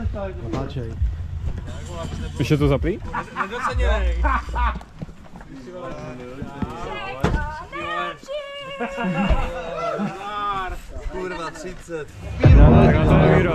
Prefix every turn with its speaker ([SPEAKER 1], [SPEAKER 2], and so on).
[SPEAKER 1] Natáčej.
[SPEAKER 2] Už je to zaplý?
[SPEAKER 3] Nedoceněnej.
[SPEAKER 4] Kurva, 30.
[SPEAKER 2] Tak na to Viro,